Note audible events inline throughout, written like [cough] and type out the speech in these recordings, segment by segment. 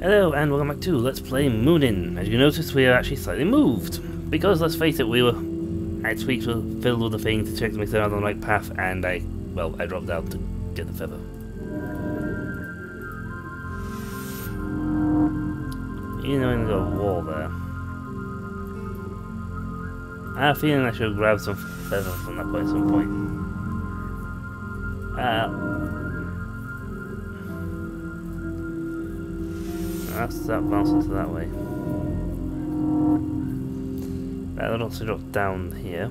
Hello and welcome back to Let's Play Munin. As you notice, we are actually slightly moved. Because, let's face it, we were... Next week were filled with the thing to check to make sure I'm on the right path, and I... Well, I dropped out to get the feather. You know, there's a wall there. I have a feeling I should grab some feathers from that point at some point. Uh, that's that bouncing to that way. That would also drop down here.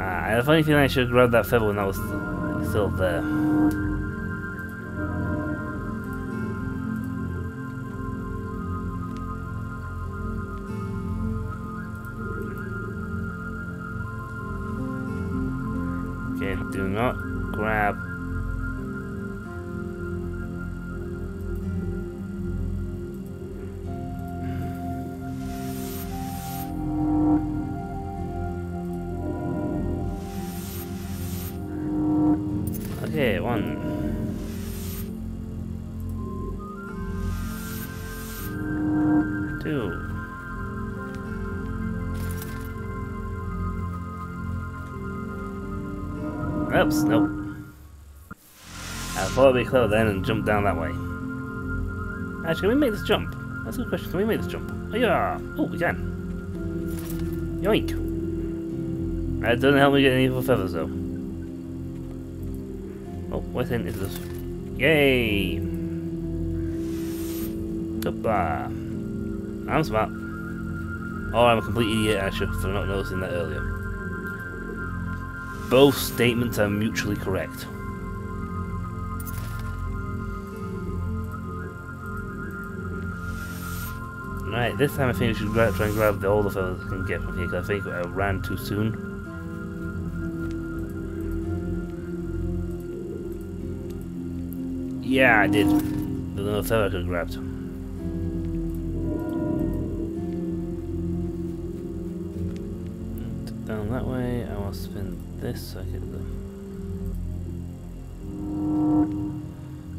Ah, I have a funny feeling I should grabbed that feather when that was still there. Grab. Okay, one. Two. Oops, nope. I it'd be clever then and jump down that way. Actually, can we make this jump? That's a good question. Can we make this jump? Oh, yeah. Oh, we can. Yoink. That doesn't help me get any more feathers, though. Oh, what then is this? Yay! Goodbye. I'm smart. Oh, I'm a complete idiot, actually, for not noticing that earlier. Both statements are mutually correct. Right, this time I think we should try and grab the, the feathers I can get from here, because I think I ran too soon. Yeah, I did. There's another feather I could have grabbed. Down that way, I will spin this so I get the uh,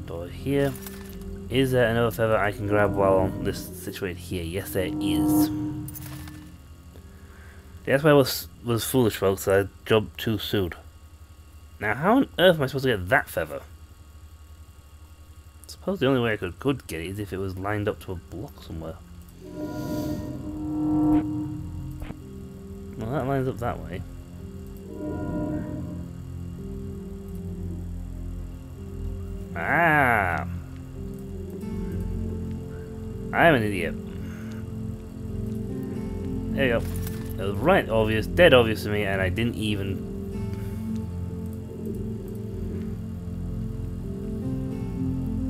door here. Is there another feather I can grab while on this situated here? Yes, there is. That's why I was was foolish, folks. I jumped too soon. Now, how on earth am I supposed to get that feather? I suppose the only way I could, could get it is if it was lined up to a block somewhere. Well, that lines up that way. Ah! I'm an idiot. There you go. It was right obvious, dead obvious to me, and I didn't even...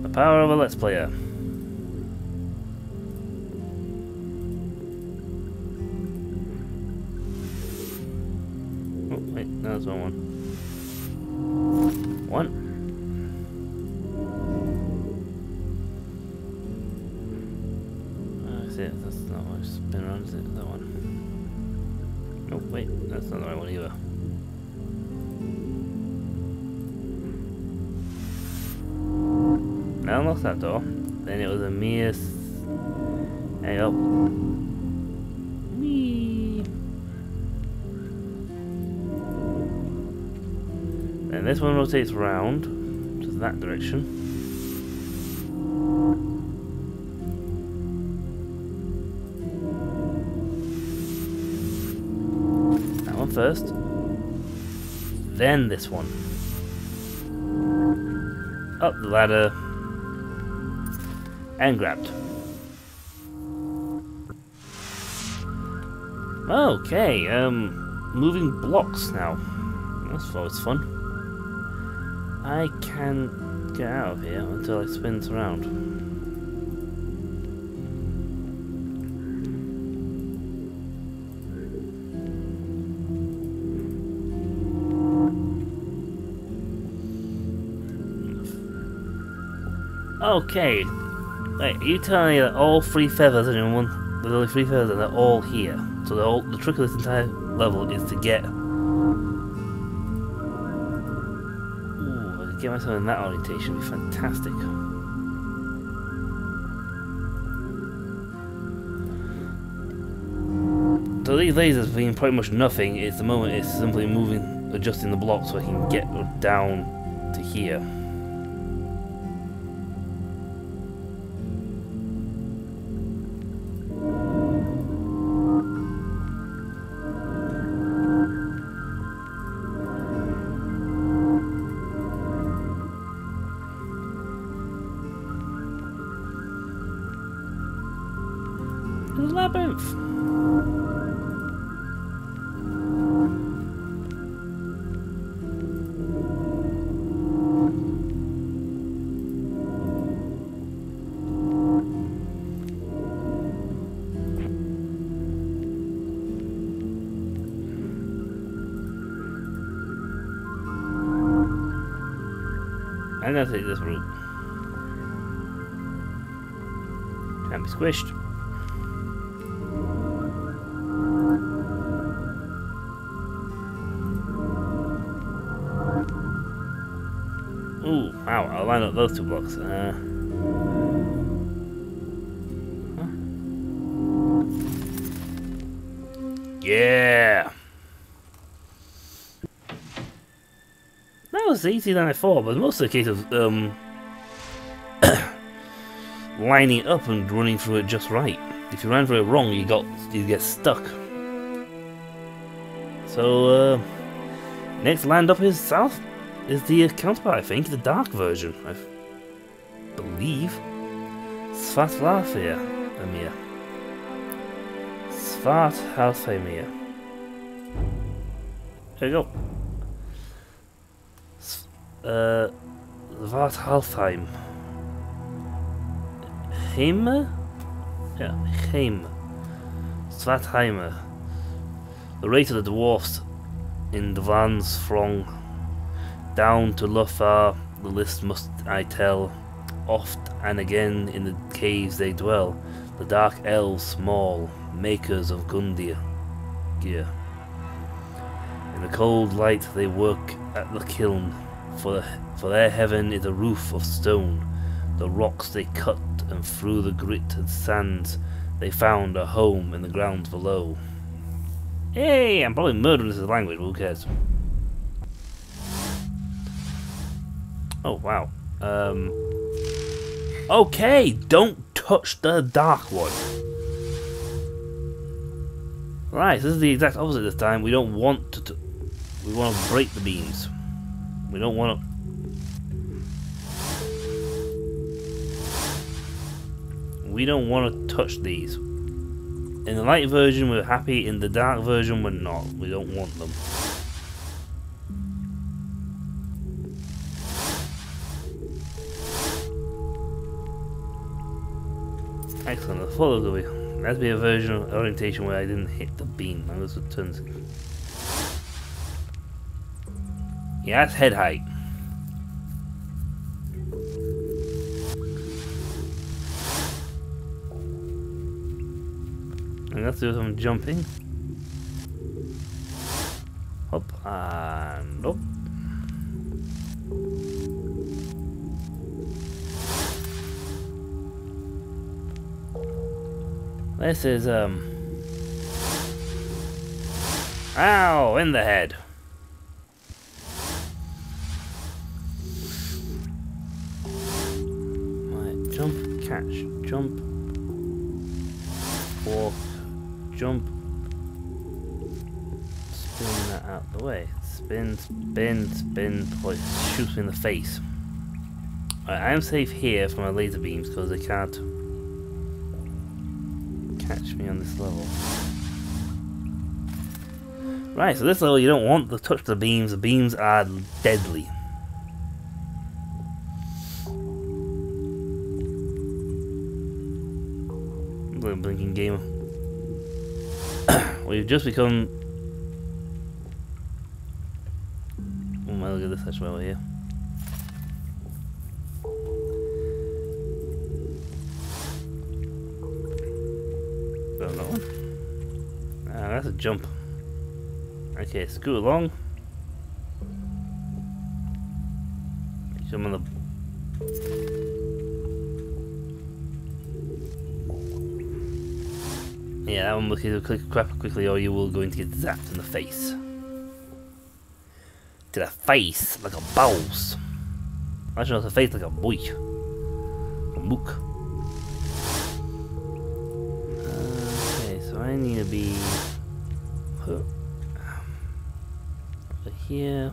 The power of a Let's Player. Oh, wait, no, that's one one. Oh, I see it. That's not what I spin around, is it? That one. Oh, wait, that's not the right one either. Now unlock that door. Then it was a mere. Hang up. Oh. Whee! And this one rotates round to that direction. First. Then this one. Up the ladder. And grabbed. Okay, um, moving blocks now. That's always fun. I can get out of here until it spins around. Okay. Wait, you telling me that all three feathers in one? There's only three feathers and they're all here. So the, whole, the trick of this entire level is to get get myself in that orientation would be fantastic. So these lasers being pretty much nothing, it's the moment it's simply moving, adjusting the block so I can get down to here. Labyrinth. I'm gonna take this route. Can't be squished. Wow, I'll line up those two blocks. Uh, Yeah! That was easier than I thought, but most of the case of um, [coughs] lining up and running through it just right. If you ran through it wrong, you got you get stuck. So uh, next land up is south is the counterpart, I think, the dark version, I believe. Svartalfir, Amir. Svartalfir. There you go. S uh, Svartalfheim. Heime? Yeah, Heim. Svartheimer. The rate of the dwarfs in the Van's throng down to Lothar, the list must I tell. Oft and again in the caves they dwell, the dark elves small, makers of Gundir gear. In the cold light they work at the kiln, for, for their heaven is a roof of stone. The rocks they cut, and through the grit and sands they found a home in the grounds below. Hey, I'm probably murdering this language, who cares? Oh, wow. Um, okay, don't touch the dark one. Right, so this is the exact opposite this time. We don't want to... we want to break the beams. We don't want to... We don't want to touch these. In the light version, we're happy. In the dark version, we're not. We don't want them. Excellent, I follow the way. That's be a version of orientation where I didn't hit the beam. Now this turns. Yeah, that's head height. And let's do some jumping. Up and up. This is, um... Ow! In the head. Right, jump, catch, jump, walk, jump, spin that out the way. Spin, spin, spin, point, shoots me in the face. Right, I am safe here from my laser beams because they can't catch me on this level. Right, so this level you don't want to touch the beams. The beams are deadly. Little blinking gamer. [coughs] We've just become... Oh my, look at this actually over here. Jump. Okay, scoot along. Come on the... Yeah, that one will either click crap quickly or you will going to get zapped in the face. To the face, like a balls. Actually, not the face like a boy. A mook. Okay, so I need to be... Over um, here.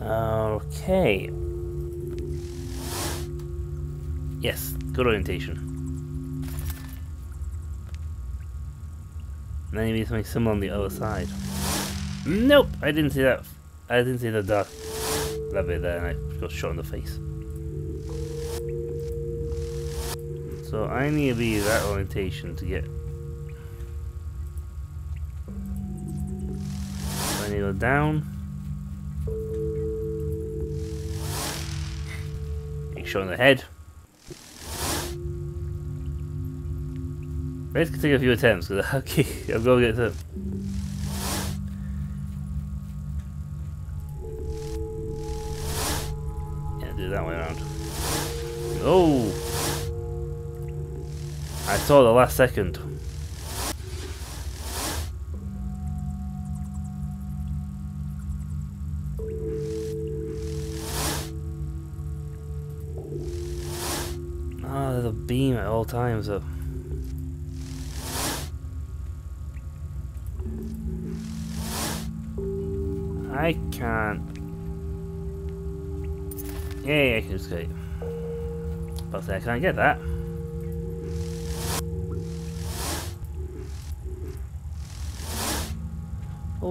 Okay. Yes, good orientation. And then you need something similar on the other side. Nope, I didn't see that. I didn't see the dark bit there, and I got shot in the face. So I need to be that orientation to get. I need to go down. Make sure on the head. Basically take a few attempts because [laughs] okay, going to get to. Yeah, do it that way around. Oh! I saw the last second. Ah, oh, there's a beam at all times though. I can't. Yeah, I can escape. But I can't get that.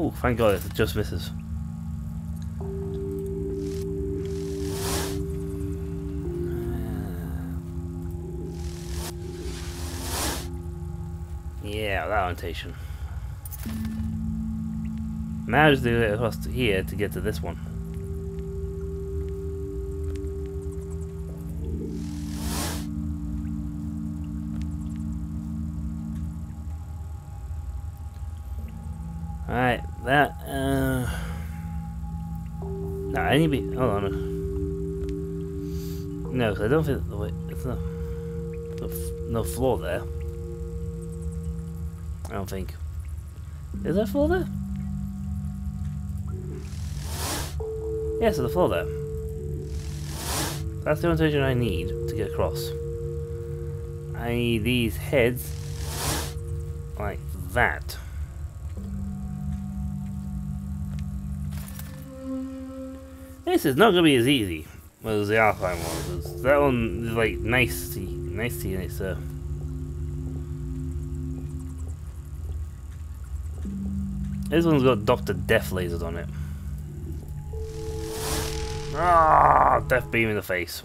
Oh, thank God, it just misses. Uh, yeah, that orientation. Managed to get across to here to get to this one. That, uh... No, I need to be... Hold on. No, because I don't think... Wait, it's not... No, floor there. I don't think. Is there a floor there? Yeah, so the floor there. That's the orientation I need to get across. I need these heads like that. This is not to be as easy as the Alpine one was. That one is like nice, nice, nice. Uh, this one's got Dr. Death lasers on it. Ah, death beam in the face.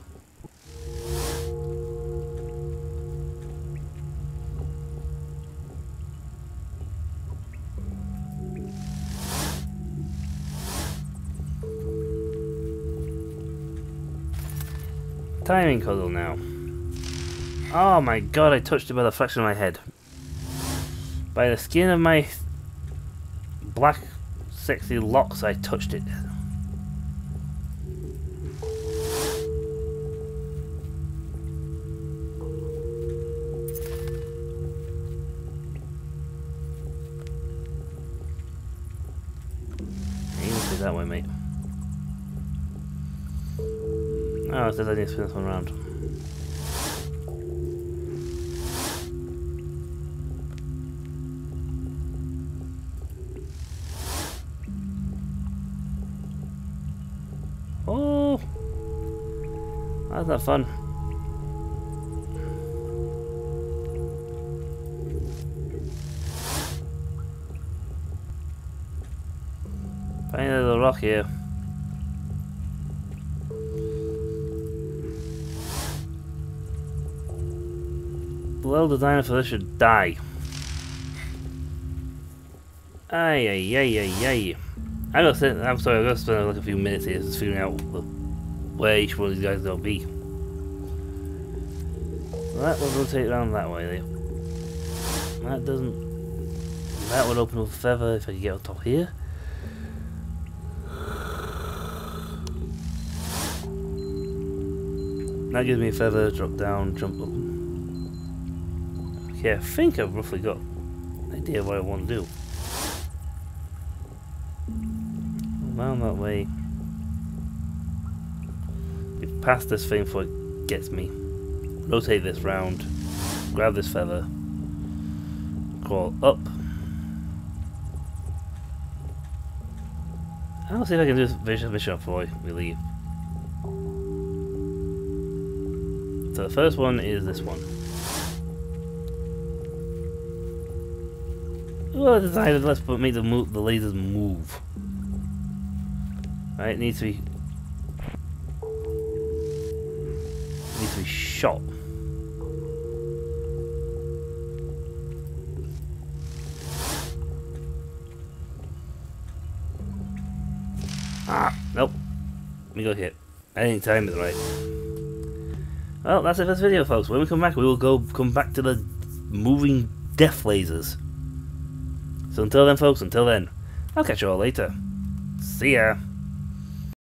Timing puzzle now. Oh my god, I touched it by the fraction of my head. By the skin of my black sexy locks I touched it. To spin this one around. Oh! That's not fun. Find little rock here. Well, the dinosaur should die. Ay, ay, ay, ay, ay. I gotta say, I'm sorry, I gotta spend like a few minutes here just figuring out where each one of these guys gonna be. That will rotate around that way. There. That doesn't that would open up a feather if I could get on top here. That gives me a feather, drop down, jump up. Okay, I think I've roughly got an idea what I want to do. Around that way. Get past this thing before it gets me. Rotate this round. Grab this feather. Crawl up. I'll see if I can do this mission before we leave. So the first one is this one. Decided let's put make the move the lasers move. Right, it needs to be needs to be shot. Ah, nope. Let me go hit. I didn't time it right. Well, that's it for this video, folks. When we come back, we will go come back to the moving death lasers. So until then, folks, until then, I'll catch you all later. See ya.